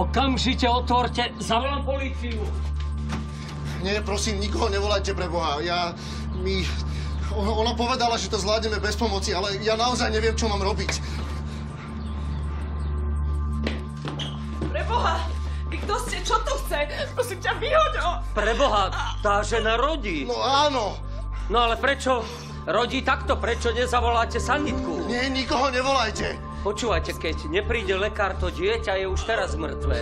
Okamžite otvorte, zavolám políciu. Nie, prosím, nikoho nevolajte pre Boha. Ja... My... Ona povedala, že to zvládneme bez pomoci, ale ja naozaj neviem, čo mám robiť. Preboha! Vy kto ste? Čo tu chce? Prosím ťa, vyhoď ho! Preboha, tá žena rodí. No áno! No ale prečo rodí takto? Prečo nezavoláte sanitku? Nie, nikoho nevolajte. Počúvajte, keď nepríde lekár, to dieťa je už teraz mŕtve.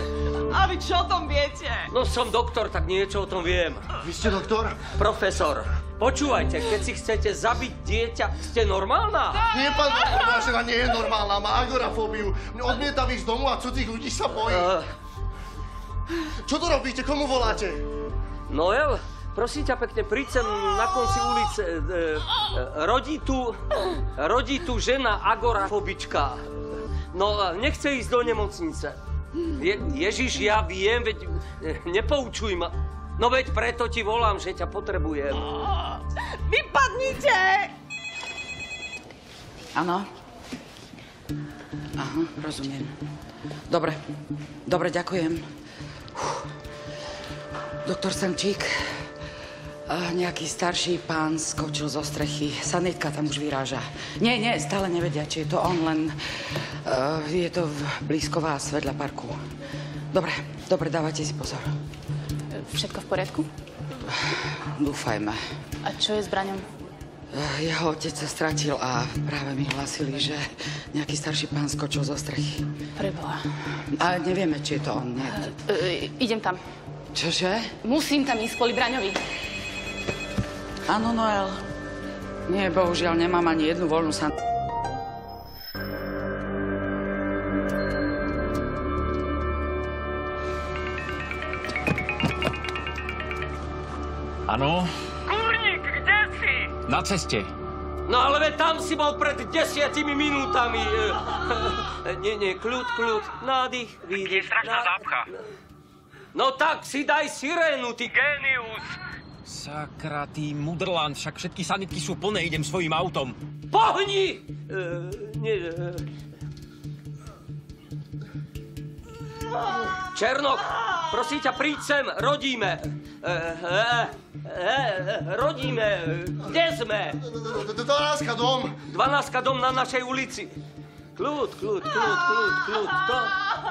A vy čo o tom viete? No som doktor, tak niečo o tom viem. Vy ste doktor? Profesor, počúvajte, keď si chcete zabiť dieťa, ste normálna? Nie, pán doktor, moja žena nie je normálna, má agorafóbiu. Odmieta z domu a cudzích ľudí sa bojí. Uh, Čo to robíte? Komu voláte? Noel, prosím ťa pekne, príď sem na konci ulice. E, e, rodí tu, rodí tu žena agorafobička. No, e, nechce ísť do nemocnice. Je, Ježiš, ja viem, veď e, nepoučuj ma. No veď preto ti volám, že ťa potrebujem. Vypadnite! Áno. Aha, rozumiem. Dobre, dobre, ďakujem. Uf. Doktor Samčík, a nejaký starší pán skočil zo strechy. Sanitka tam už vyráža. Nie, nie, stále nevedia, či je to on, len uh, je to blízko vás, vedľa parku. Dobre, dobre, dávajte si pozor. Všetko v poriadku? Dúfajme. A čo je s Braňom? Eh, Jeho otec sa stratil a práve mi hlásili, že nejaký starší pán skočil zo strechy. Preboha. A nevieme, či je to on. Nie. E, idem tam. Čože? Musím tam ísť kvôli Braňovi. Áno, Noel. Nie, bohužiaľ, nemám ani jednu voľnú san... Áno, Kurník, kde si? na ceste. No ale tam si bol pred desiatimi minútami. E, nie, nie, kľud, kľud, nádych, výdych. Je strašná ná- zápcha. No tak si daj sirénu, ty génius. Sakra, ty mudrland, však všetky sanitky sú plné, idem svojim autom. Pohni! E, nie, e... Černok, prosím ťa, príď sem, rodíme. E, e, e, e, rodíme, kde sme? 12 dom. 12 dom na našej ulici. Kľud, kľud, kľud, kľud, kľud. To,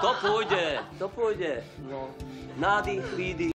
to pôjde, to pôjde. No, nádych, výdych.